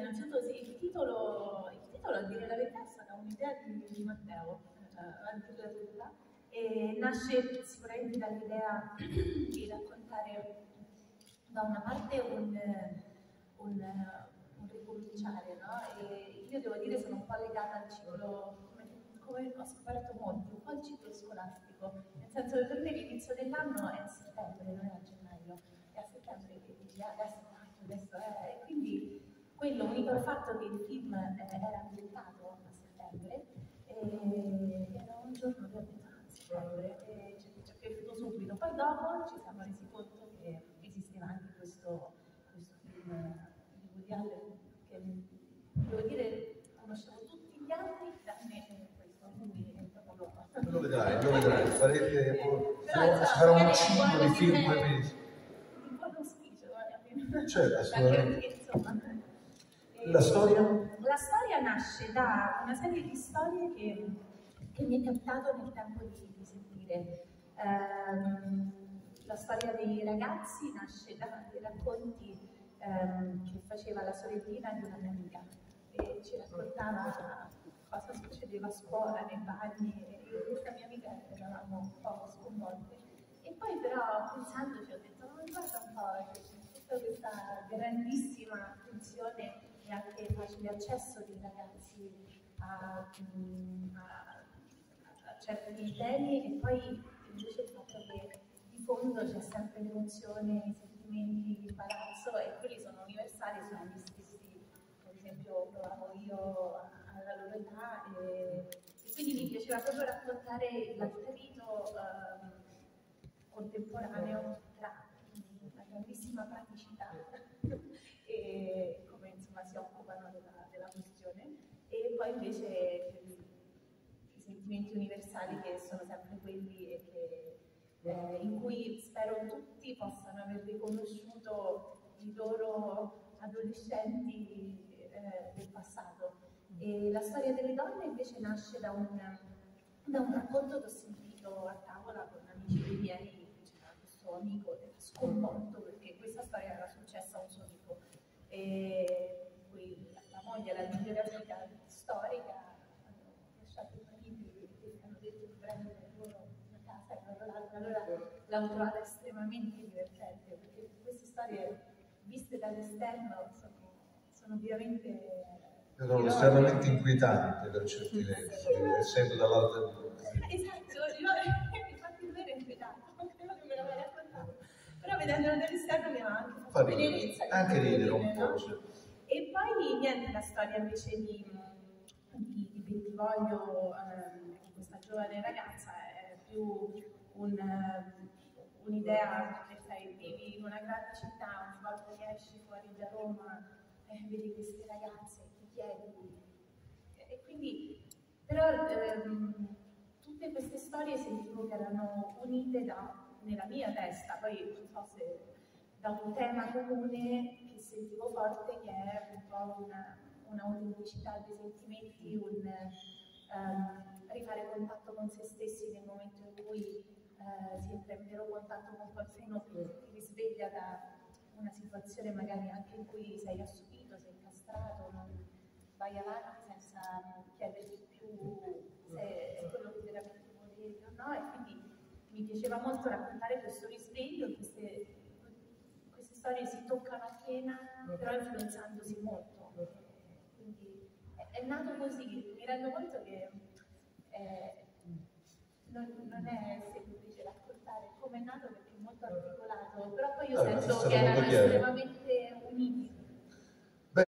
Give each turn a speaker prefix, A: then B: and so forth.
A: innanzitutto sì, il titolo, il titolo a dire la verità è stata un'idea di, di Matteo, eh, a dire la verità, e nasce sicuramente dall'idea di raccontare da una parte un, un, un ricominciare, no? E io devo dire sono un po' legata al ciclo, come, come ho scoperto molto, un po' al ciclo scolastico, nel senso che per me l'inizio dell'anno è a settembre, non è a gennaio, è a settembre che dici adesso adesso è, e quindi unico il fatto che il film eh, era ambientato a settembre, e era un giorno che ho detto a settembre, e ci, ci è piaciuto subito, poi dopo ci siamo resi conto che esisteva anche questo, questo film di Woody Allen che devo dire conoscevo tutti gli altri tranne questo, quindi è proprio
B: Lo vedrai, lo vedrai, farete, sarà un
A: magari
B: ciclo di film
A: sente-
B: mesi.
A: un po' d'auspicio, eh,
B: Certo, assolutamente.
A: perché insomma.
B: La storia?
A: La storia nasce da una serie di storie che, che mi è capitato nel tempo di, di sentire. Ehm, la storia dei ragazzi nasce da dei racconti ehm, che faceva la sorellina di una mia amica e ci raccontava cosa succedeva a scuola, nei bagni e io e questa mia amica eravamo un po' sconvolte. E poi però pensandoci ho detto, ma guarda un po', c'è tutta questa grandissima attenzione e anche facile accesso dei ragazzi a, mm, a- a certi temi e poi invece il fatto che di fondo c'è sempre l'emozione, i sentimenti di imbarazzo e quelli sono universali, sono gli stessi, per esempio provavo io alla loro età e, e quindi mi piaceva proprio raccontare l'attrito ehm, contemporaneo tra una grandissima praticità e come insomma si occupano della, della questione e poi invece i sentimenti universali che sono sempre quelli e che, eh, in cui spero tutti possano aver riconosciuto i loro adolescenti eh, del passato. E la storia delle donne invece nasce da un, da un racconto che ho sentito a tavola con amici miei, c'era questo amico che era sconvolto perché questa storia era successa a un suo amico, e la moglie, la migliore amica storica, hanno lasciato i mariti e hanno detto di prendere loro una casa e loro l'altra. Allora l'ho trovata estremamente divertente perché queste storie viste dall'esterno sono, sono veramente
B: trovo estremamente inquietante per certi versi, essendo dall'altra
A: Esatto, io infatti non ero inquietato, non credo che me l'avevi raccontato, però vedendolo dall'esterno mi aveva anche
B: Fa
A: fatto
B: anche ridere un
A: no?
B: po'. cioè.
A: E poi niente, la storia invece di, di, di Bentivoglio, di questa giovane ragazza, è più un, ehm, un'idea che sai, vivi in una grande città, ogni volta che esci fuori da Roma, eh, vedi queste ragazze, ti chiedi. E quindi, però ehm, tutte queste storie sentivo che erano unite da, nella mia testa, poi non so se da un tema comune che sentivo forte che è un po' una, un'autenticità dei sentimenti, un ehm, rifare contatto con se stessi nel momento in cui entra in vero contatto con qualcuno che ti risveglia da una situazione magari anche in cui sei assopito, sei incastrato, non vai avanti senza chiederti più se è quello che veramente volevi o no. E quindi mi piaceva molto raccontare questo risveglio, queste, queste storie si toccano appena, però influenzandosi molto. Quindi è, è nato così, mi rendo conto che eh, non, non è raccontare come è nato perché è molto articolato, però poi io
B: Vabbè,
A: sento che erano estremamente